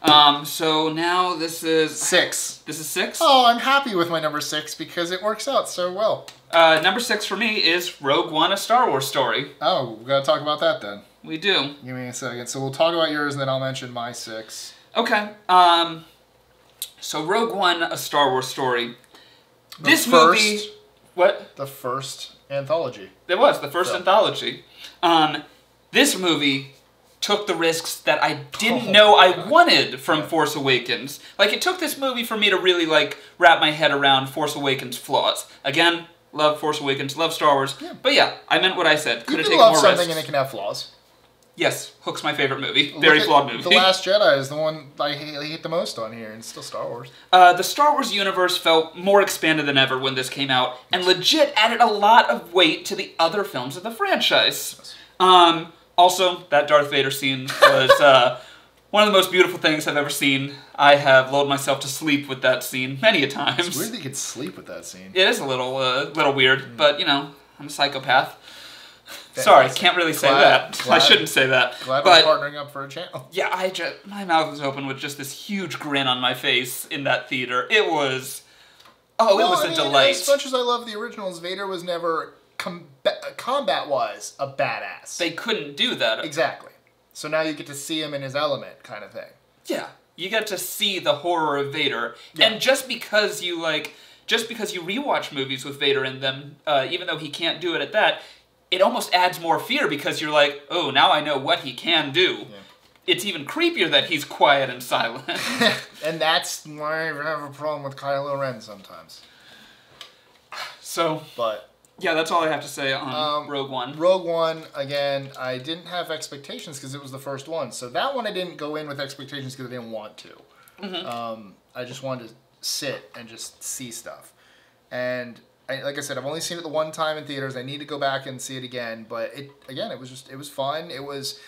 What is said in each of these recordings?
Um, so now this is Six. this is six. Oh, I'm happy with my number six because it works out so well. Uh, number six for me is Rogue One: A Star Wars Story. Oh, we gotta talk about that then. We do. Give me a second. So we'll talk about yours and then I'll mention my six. Okay. Um, so Rogue One: A Star Wars Story. The this first, movie. What? The first anthology. It was the first Film. anthology. Um, this movie took the risks that I didn't Oh know I God. wanted from Yeah. Force Awakens. Like it took this movie for me to really like wrap my head around Force Awakens flaws. Again, love Force Awakens, love Star Wars. Yeah. But yeah, I meant what I said. Could You have taken love more something risks. and it can have flaws. Yes, Hook's my favorite movie. Very flawed movie. The Last Jedi is the one I hate, I hate the most on here, and it's still Star Wars. Uh, the Star Wars universe felt more expanded than ever when this came out, and legit added a lot of weight to the other films of the franchise. Um, also, that Darth Vader scene was uh, one of the most beautiful things I've ever seen. I have lulled myself to sleep with that scene many a times. It's weird that you could sleep with that scene. It is a little, uh, little weird, Mm. but you know, I'm a psychopath. Sorry, can't really say Glad- that. I shouldn't say that. Glad but we're partnering up for a channel. yeah, I just my mouth was open with just this huge grin on my face in that theater. It was, oh, it was I a mean, delight. As much as I love the originals, Vader was never combat combat wise a badass. they couldn't do that. exactly. So now you get to see him in his element, kind of thing. Yeah, you get to see the horror of Vader, Yeah. and just because you like, just because you rewatch movies with Vader in them, uh, even though he can't do it at that, it almost adds more fear because you're like, oh, now I know what he can do. It's even creepier that he's quiet and silent. and that's why I have a problem with Kylo Ren sometimes. so But yeah, that's all I have to say on Um, Rogue One. Rogue One, again, I didn't have expectations because it was the first one. So that one I didn't go in with expectations because I didn't want to. Mm-hmm. Um, I just wanted to sit and just see stuff. And I, like I said, I've only seen it the one time in theaters. I need to go back and see it again. But it again, it was just it was fun. It was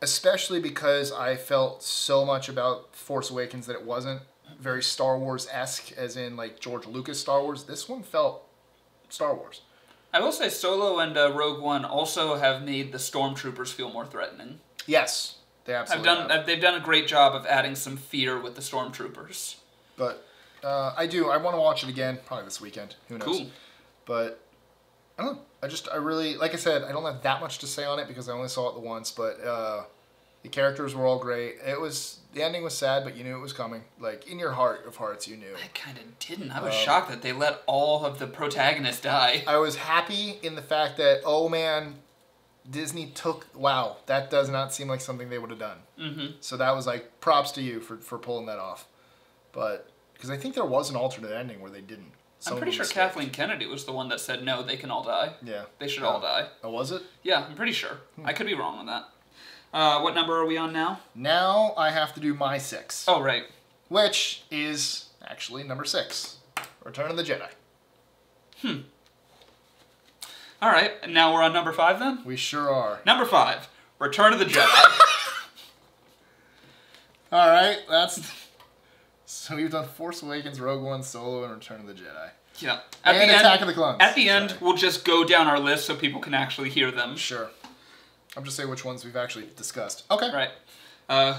especially because I felt so much about Force Awakens that it wasn't very Star Wars esque, as in like George Lucas Star Wars. This one felt Star Wars. I will say Solo and uh, Rogue One also have made the stormtroopers feel more threatening. Yes, they I've absolutely done. have. They've done a great job of adding some fear with the stormtroopers. But uh, I do. I want to watch it again, probably this weekend. Who knows? Cool. But I don't know. I just, I really, like I said, I don't have that much to say on it because I only saw it the once. But uh, the characters were all great. It was the ending was sad, but you knew it was coming. Like in your heart of hearts, you knew. I kind of didn't. I was Um, shocked that they let all of the protagonists die. I was happy in the fact that oh man, Disney took wow. That does not seem like something they would have done. Mm-hmm. So that was like props to you for for pulling that off. But because I think there was an alternate ending where they didn't. I'm pretty sure escaped. Kathleen Kennedy was the one that said no, they can all die. Yeah. They should all Oh. die. Oh, was it? Yeah, I'm pretty sure. Hmm. I could be wrong on that. Uh, what number are we on now? Now I have to do my six, Oh, right. which is actually number six, Return of the Jedi. Hmm. All right, and now we're on number five then? We sure are. Number five, Return of the Jedi. All right, that's. So we've done Force Awakens, Rogue One, Solo, and Return of the Jedi. yeah. At and the Attack end, of the Clones. At the end, Sorry. we'll just go down our list so people can actually hear them. Sure. I'm just saying which ones we've actually discussed. Okay. Right. Uh,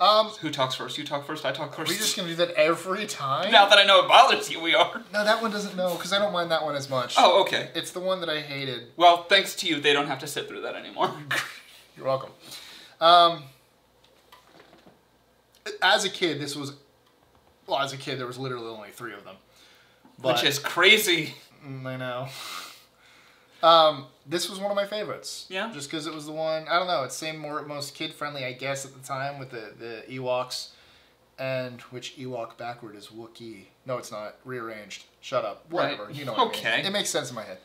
Um, who talks first? You talk first. I talk are first. we just gonna do that every time? Now that I know it bothers you, we are. No, that one doesn't know because I don't mind that one as much. Oh, okay. It's the one that I hated. Well, thanks to you, they don't have to sit through that anymore. You're welcome. Um, as a kid, this was. Well, as a kid, there was literally only three of them. Which is crazy. Mm, I know. Um, this was one of my favorites. Yeah? Just because it was the one. I don't know. It seemed more most kid friendly, I guess, at the time with the the Ewoks, and which Ewok backward is Wookiee. No, it's not. Rearranged. Shut up. Right. Whatever. You know. What I Okay. mean. It makes sense in my head.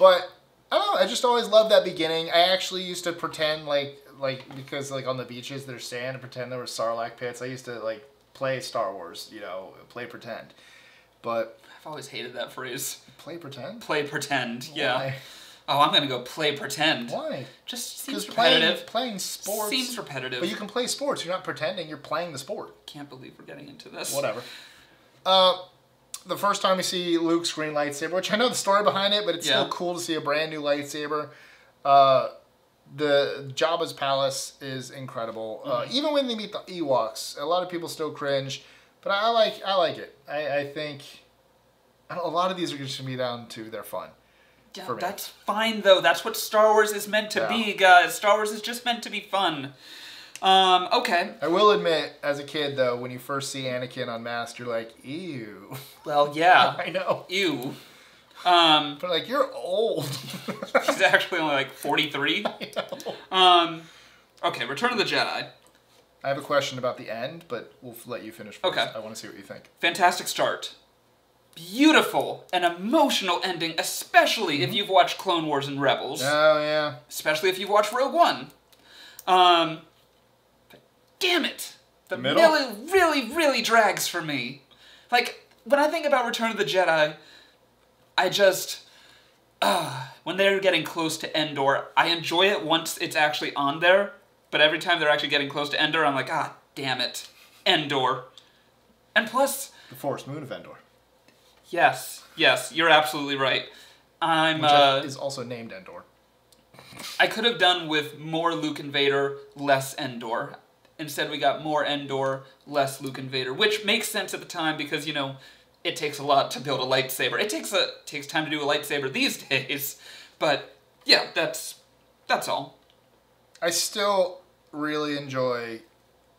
But I don't know. I just always loved that beginning. I actually used to pretend like like because like on the beaches there's sand and pretend there were sarlacc pits. I used to like play Star Wars. You know, play pretend. But I've always hated that phrase. play pretend. Play pretend. Yeah. Oh, I'm gonna go play pretend. Why? Just seems Because playing, repetitive. playing sports. Seems repetitive. But you can play sports. You're not pretending. You're playing the sport. Can't believe we're getting into this. Whatever. Uh, the first time we see Luke's green lightsaber, which I know the story behind it, but it's Yeah. still cool to see a brand new lightsaber. Uh, the Jabba's palace is incredible. Uh, Mm-hmm. even when they meet the Ewoks, a lot of people still cringe, but I like I like it. I, I think I a lot of these are just gonna be down to they're fun. Yeah, that's fine though. That's what Star Wars is meant to Yeah. be, guys. Star Wars is just meant to be fun. Um, okay. I will admit, as a kid though, when you first see Anakin unmasked, you're like, ew. Well, yeah. I know, Ew. Um, but like you're old. he's actually only like 43. Um, okay, Return of the Jedi. I have a question about the end, but we'll let you finish first. Okay. I want to see what you think. Fantastic start. Beautiful and emotional ending, especially Mm-hmm. if you've watched Clone Wars and Rebels. Oh yeah. especially if you've watched Rogue One. Um, damn it, the, The middle? really, really, really drags for me. Like when I think about Return of the Jedi, I just, uh, when they're getting close to Endor, I enjoy it once it's actually on there. But every time they're actually getting close to Endor, I'm like, ah, damn it, Endor. And plus, The Forest Moon of Endor, yes, yes, you're absolutely right. I'm. which uh, is also named Endor. I could have done with more Luke and Vader, less Endor. Instead, we got more Endor, less Luke and Vader, which makes sense at the time because you know it takes a lot to build a lightsaber. It takes a takes time to do a lightsaber these days, but yeah, that's that's all. I still really enjoy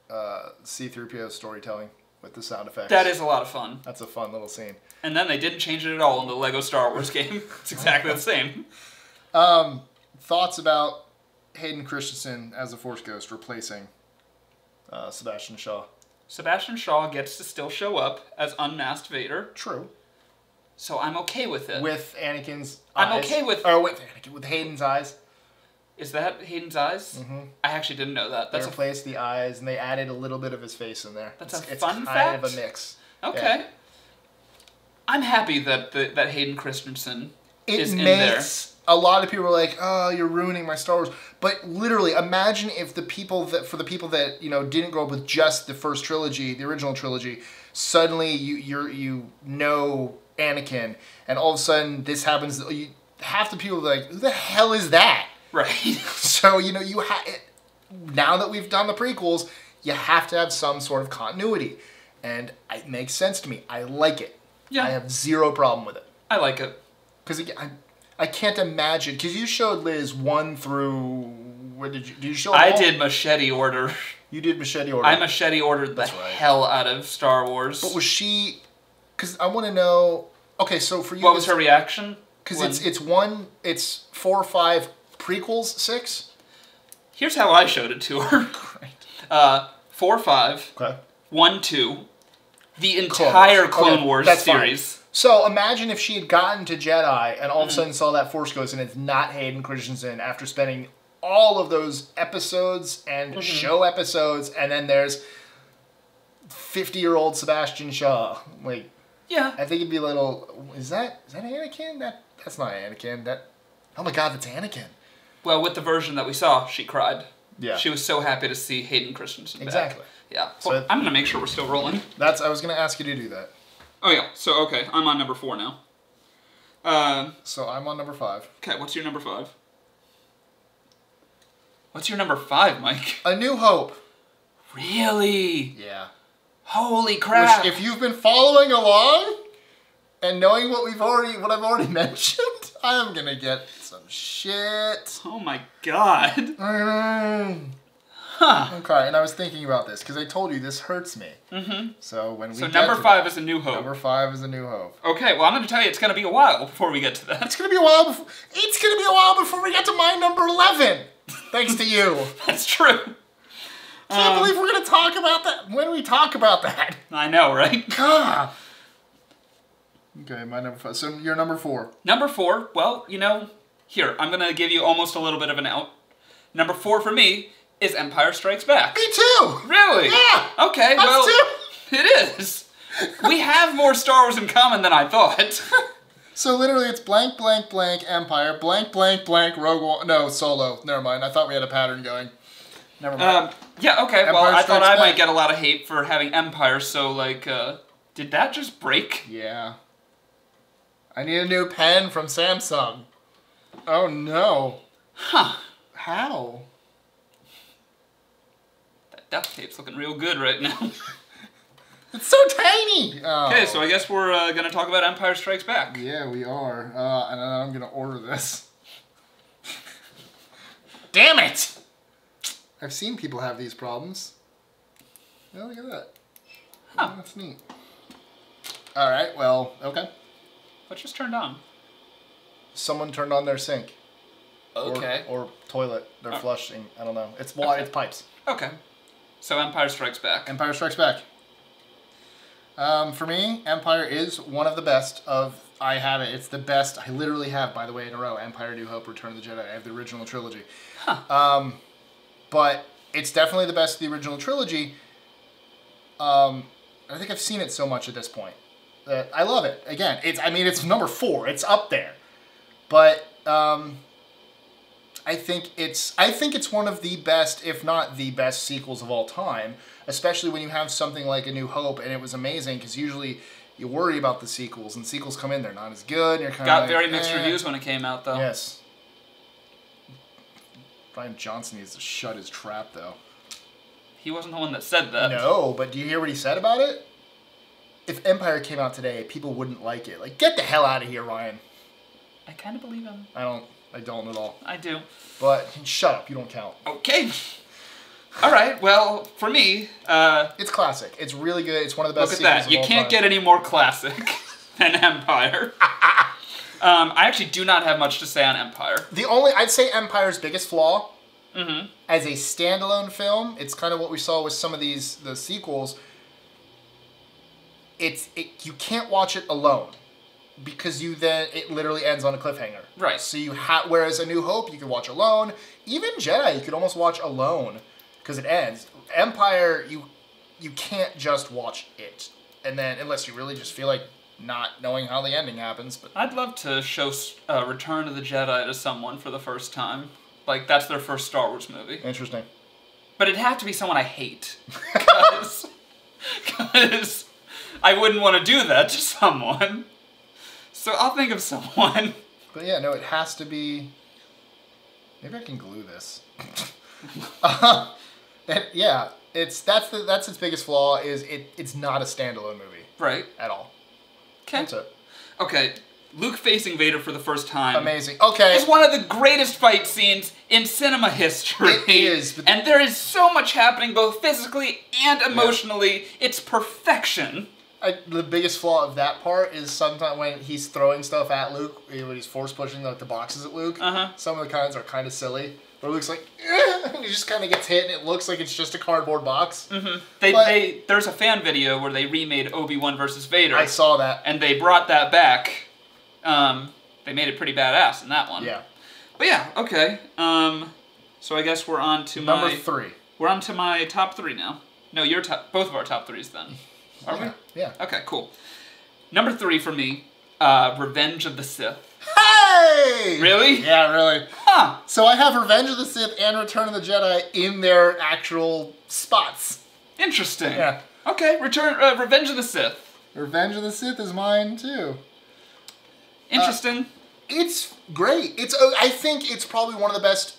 uh, C-3PO storytelling with the sound effects. That is a lot of fun. That's a fun little scene. And then they didn't change it at all in the Lego Star Wars game. It's exactly the same. Um, thoughts about Hayden Christensen as a Force Ghost replacing uh, Sebastian Shaw? Sebastian Shaw gets to still show up as unmasked Vader, True. so I'm okay with it. With Anakin's I'm eyes. okay with- Or with Anakin, with Hayden's eyes. Is that Hayden's eyes? Mhm. I actually didn't know that. They That's a replaced the eyes and they added a little bit of his face in there. That's it's, a it's fun kind of a mix. Okay. I'm happy that the, that Hayden Christensen It is in there. makes a lot of people are like, "Oh, you're ruining my Star Wars." But literally, imagine if the people that for the people that you know didn't grow up with just the first trilogy, the original trilogy, suddenly you you're, you know Anakin, and all of a sudden this happens. You, half the people are like, "Who the hell is that?" Right. So you know you have now that we've done the prequels, you have to have some sort of continuity, and it makes sense to me. I like it. Yeah. I have zero problem with it. I like it. Because I, I can't imagine. Because you showed Liz one through. What did you? Did you show? I all? did machete order. You did machete order. I machete ordered the right. hell out of Star Wars. But was she? Because I want to know. Okay, so for you, what was her reaction? Because it's it's one. It's four or five prequels. Six. Here's how I showed it to her. Great. Uh, four, five, Okay. one, two, the entire Wars. Clone Okay, Wars series. fine. So imagine if she had gotten to Jedi and all of a sudden saw that Force Ghost and it's not Hayden Christensen after spending all of those episodes and Mm-hmm. show episodes, and then there's fifty-year-old Sebastian Shaw. Like, Yeah. I think it'd be a little. Is that is that Anakin? That that's not Anakin. That. Oh my God, that's Anakin. Well, with the version that we saw, she cried. Yeah. She was so happy to see Hayden Christensen back. Exactly. Yeah. So Well, it- I'm gonna make sure we're still rolling. That's. I was gonna ask you to do that. Oh yeah. So okay, I'm on number four now. Um. So I'm on number five. Okay. What's your number five? What's your number five, Mike? A New Hope. Really? Yeah. Holy crap! Which, if you've been following along and knowing what we've already, what I've already mentioned, I am gonna get some shit. oh my god. Huh. Okay, and I was thinking about this because I told you this hurts me. Mm-hmm. So when we So number to five that- is a New Hope. number five is a New Hope. Okay. Well, I'm gonna tell you, it's gonna be a while before we get to that. It's gonna be a while before. It's gonna be a while before we get to my number eleven. Thanks to you. That's true. Can't Um, believe we're gonna talk about that. When do we talk about that? I know, right? God. Okay, my number five. So you're number four. Number four, well, you know, here, I'm gonna give you almost a little bit of an out. Number four for me is Empire Strikes Back. Me too. Really? Yeah. Okay, well, too. it is. We have more Star Wars in common than I thought. So literally, it's blank, blank, blank, Empire, blank, blank, blank, Rogue One. No, Solo. Never mind. I thought we had a pattern going. Never mind. um, yeah, okay, well, Empire I thought I Back. might get a lot of hate for having Empire so, like, uh, Did that just break? Yeah. I need a new pen from Samsung. Oh no. Huh. How? That duct tape's looking real good right now. It's so tiny. Oh. okay, so I guess we're uh, gonna talk about Empire Strikes Back. Yeah, we are. Uh, and I'm gonna order this. Damn it! I've seen people have these problems. Oh, look at that. Huh. Oh, that's neat. All right. Well, okay. What just turned on? Someone turned on their sink. Okay. Or, toilet. They're Oh. flushing. I don't know. It's water. Okay. It's pipes. Okay. So Empire Strikes Back. Empire Strikes Back. Um, for me, Empire is one of the best of. I have it. It's the best. I literally have, by the way, in a row. Empire, New Hope, Return of the Jedi. I have the original trilogy. Um, but it's definitely the best of the original trilogy. Um, I think I've seen it so much at this point that I love it. Again, it's. I mean, it's number four. It's up there, but um, I think it's. I think it's one of the best, if not the best, sequels of all time. Especially when you have something like A New Hope, and it was amazing because usually you worry about the sequels, and sequels come in, they're not as good. And you're kind of Got like, very mixed eh. reviews when it came out, though. Yes. Rian Johnson needs to shut his trap, though. He wasn't the one that said that. No, but do you hear what he said about it? If Empire came out today, people wouldn't like it. Like, get the hell out of here, Rian. I kind of believe him. I don't. I don't at all. I do. But shut up. You don't count. Okay. All right. Well, for me, uh, It's classic. It's really good. It's one of the best. look at that. You can't time. get any more classic than Empire. um, I actually do not have much to say on Empire. The only I'd say Empire's biggest flaw Mm-hmm. as a standalone film, it's kind of what we saw with some of these the sequels. It's it, you can't watch it alone because you then it literally ends on a cliffhanger. Right. So you have whereas A New Hope you could watch alone. Even Jedi you could almost watch alone because it ends. Empire you you can't just watch it and then unless you really just feel like not knowing how the ending happens. But I'd love to show uh, Return of the Jedi to someone for the first time. Like that's their first Star Wars movie. interesting. But it'd have to be someone I hate. Because I wouldn't want to do that to someone. So I'll think of someone. But yeah, no, it has to be. Maybe I can glue this. uh, and yeah, it's that's the that's its biggest flaw is it it's not a standalone movie Right. at all. Okay. That's it. Okay. Luke facing Vader for the first time. Amazing. Okay. It's one of the greatest fight scenes in cinema history. It is, And there is so much happening both physically and emotionally. It's perfection. I, the biggest flaw of that part is sometimes when he's throwing stuff at Luke, when he's force pushing like the boxes at Luke. Uh-huh. Some of the kinds are kind of silly. Where Luke's like, "Eh," he just kind of gets hit, and it looks like it's just a cardboard box. They, But- they there's a fan video where they remade Obi Wan versus Vader, I saw that. and they brought that back. Um, they made it pretty badass in that one. Yeah. But yeah, okay. Um, so I guess we're on to my Number my three. we're on to my top three now. No, your top, both of our top threes then. Are yeah. Yeah. Okay, cool. Number three for me, uh, Revenge of the Sith. Hey! Really? Yeah, really. Huh. So I have Revenge of the Sith and Return of the Jedi in their actual spots. Interesting. Yeah. Okay, Return uh, Revenge of the Sith. Revenge of the Sith is mine too. Interesting. It's great. It's uh, I think it's probably one of the best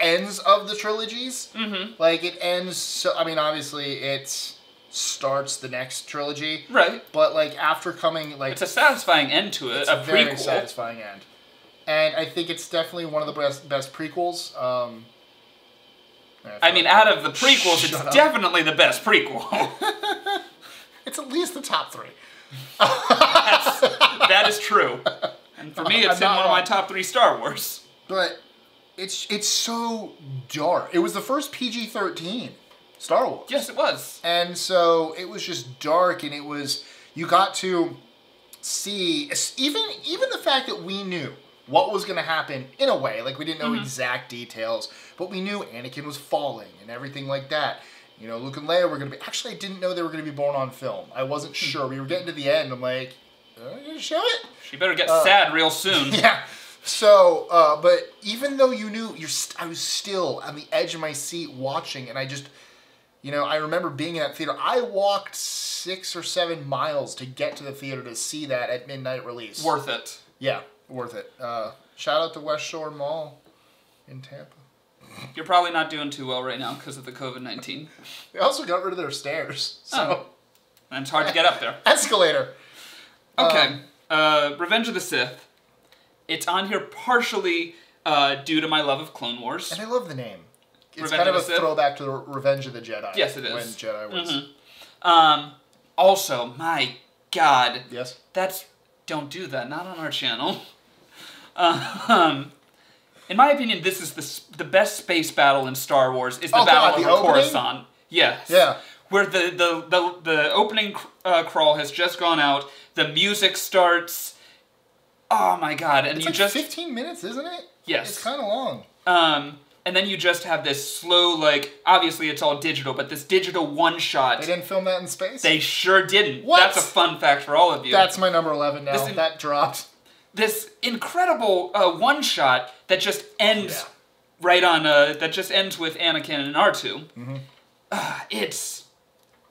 ends of the trilogies. mm-hmm. Like it ends. So I mean, obviously it starts the next trilogy, Right. but like after coming like It's a satisfying end to it. it's a a very prequel. satisfying end. And I think it's definitely one of the best best prequels. Um, I mean, out of the prequels, it's up. definitely the best prequel. it's at least the top three. that is true. And for me, it's in one of my top three Star Wars. But it's it's so dark. It was the first PG thirteen Star Wars. Yes, it was. And so it was just dark, and it was you got to see even even the fact that we knew what was going to happen in a way, like we didn't know exact details, but we knew Anakin was falling and everything like that. You know, Luke and Leia were going to be. Actually, I didn't know they were going to be born on film. I wasn't sure. We were getting to the end. I'm like, are you going to show it? She better get Uh, sad real soon. Yeah. So, uh, but even though you knew, you're, st- I was still on the edge of my seat watching, and I just, You know, I remember being in that theater. I walked six or seven miles to get to the theater to see that at midnight release. Worth it. Yeah, worth it. Uh, shout out to West Shore Mall in Tampa. You're probably not doing too well right now because of the COVID 19. They also got rid of their stairs. So, Oh. And it's hard to get up there. escalator. Okay. Um, uh, Revenge of the Sith. It's on here partially uh, due to my love of Clone Wars. And I love the name. It's Revenge kind of of a Sith? throwback to the Revenge of the Jedi. Yes, it is. When Jedi was. Mhm. Um, also, my God, Yes. that's don't do that. Not on our channel. Um, in my opinion, this is the the best space battle in Star Wars. Is the Oh, battle God, the over? Coruscant. Yes. Yeah. Where the the the, the opening uh, crawl has just gone out. The music starts. Oh my God! And It's you like just 15 minutes, isn't it? Yes. It's kind of long. um. And then you just have this slow, like, obviously it's all digital, but this digital one shot. They didn't film that in space? They sure didn't. What? That's a fun fact for all of you. That's my number 11 now. Is- that dropped. this incredible uh, one shot that just ends Yeah. right on. Uh, that just ends with Anakin and R 2 Mm-hmm. Uh, it's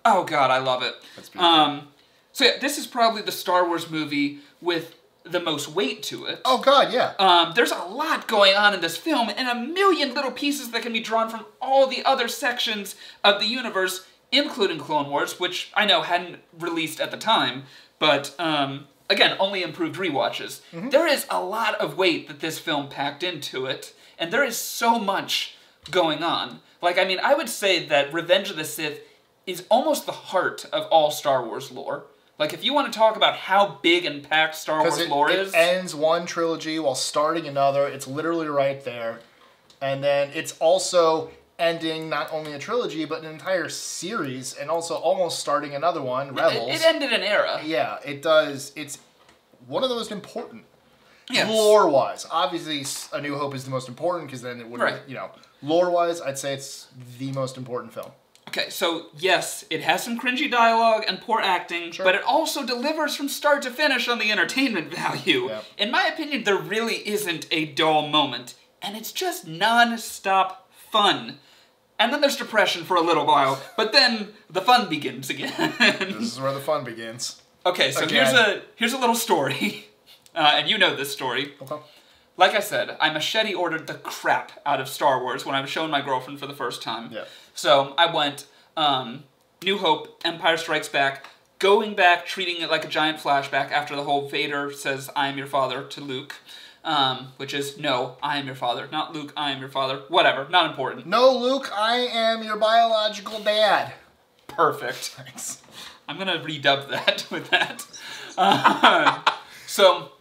oh god, I love it. That's beautiful. Um, so yeah, this is probably the Star Wars movie with the most weight to it. Oh, God, yeah. Um, there's a lot going on in this film, and a million little pieces that can be drawn from all the other sections of the universe, including Clone Wars, which I know hadn't released at the time, but um, again, only improved rewatches. There is a lot of weight that this film packed into it, and there is so much going on. Like, I mean, I would say that Revenge of the Sith is almost the heart of all Star Wars lore. Like, if you want to talk about how big and packed Star Wars it, lore it is, ends one trilogy while starting another. It's literally right there. And then it's also ending not only a trilogy, but an entire series, and also almost starting another one, it, Rebels. it ended an era. yeah, it does. It's one of the most important. Yes. Lore wise, obviously, A New Hope is the most important because then it would, Right. you know, lore wise, I'd say it's the most important film. Okay, so yes, it has some cringy dialogue and poor acting, Sure. but it also delivers from start to finish on the entertainment value. Yep. In my opinion, there really isn't a dull moment, and it's just non-stop fun. And then there's depression for a little while, but then the fun begins again. This is where the fun begins. okay, so Again. here's a here's a little story, uh, and you know this story. Okay. Like I said, I machete ordered the crap out of Star Wars when I was showing my girlfriend for the first time. Yeah. So I went um, New Hope, Empire Strikes Back, going back, treating it like a giant flashback after the whole Vader says, I am your father to Luke, um, which is, no, I am your father. Not Luke, I am your father. Whatever, not important. No, Luke, I am your biological dad. Perfect. Thanks. I'm gonna redub that with that. Uh, so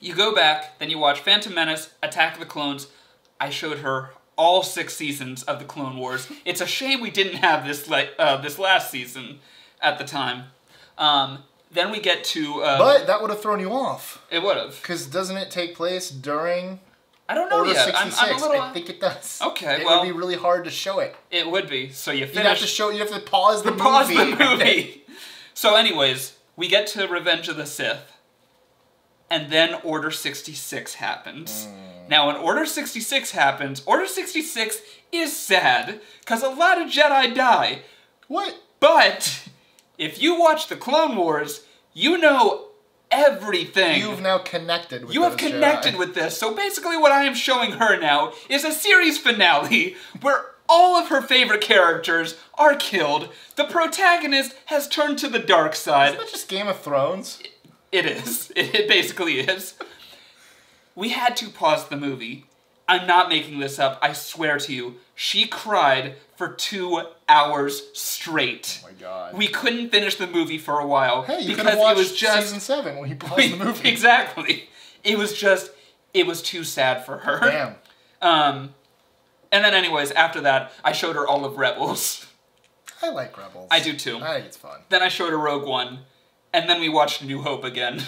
you go back, then you watch Phantom Menace, Attack of the Clones. I showed her all six seasons of the Clone Wars. It's a shame we didn't have this like uh, this last season at the time. Um, then we get to uh, But that would have thrown you off. it would have. Because doesn't it take place during I don't know Order yet. I'm, 66? I'm a little. I think it does. Okay, It well- would be really hard to show it. It would be. So you Finish, You'd have to show. You have to pause the pause movie. the movie. so, anyways, we get to Revenge of the Sith, and then Order 66 happens. Mm. Now, when Order 66 happens, Order 66 is sad, because a lot of Jedi die. What? But, if you watch the Clone Wars, you know everything. You've now connected with You have connected Jedi. with this. So basically, what I am showing her now is a series finale where all of her favorite characters are killed. The protagonist has turned to the dark side. Isn't that just Game of Thrones? It is. It basically is. We had to pause the movie. I'm not making this up. I swear to you. She cried for two hours straight. Oh my God. We couldn't finish the movie for a while Hey, you could have watched it was just season seven when you paused the movie. exactly. It was just, it was too sad for her. Damn. Um, and then, anyways, after that, I showed her all of Rebels. I like Rebels. I do too. I think it's fun. Then I showed her Rogue One, and then we watched New Hope again.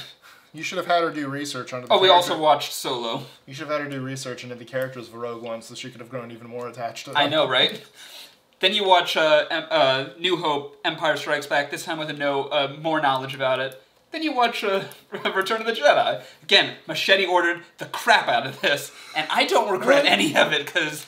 You should have had her do research on the. Oh, we also watched Solo. You should have had her do research into the characters of Rogue One, so she could have grown even more attached to them. I know, right? Then you watch uh, uh, New Hope, Empire Strikes Back. This time with a no uh, more knowledge about it. Then you watch uh, Return of the Jedi. Again, Machete ordered the crap out of this, and I don't regret any of it because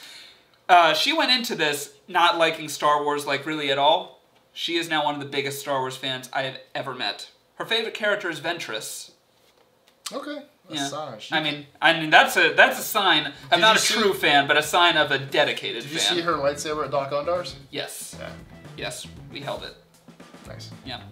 uh, she went into this not liking Star Wars like really at all. She is now one of the biggest Star Wars fans I have ever met. Her favorite character is Ventress. Okay. Yeah. I mean, I mean that's a that's a sign. I'm Did not a see- true fan, but a sign of a dedicated Did you fan. see her lightsaber at Dok-Ondar's? Yes, Yeah. yes, we held it. Nice. Yeah.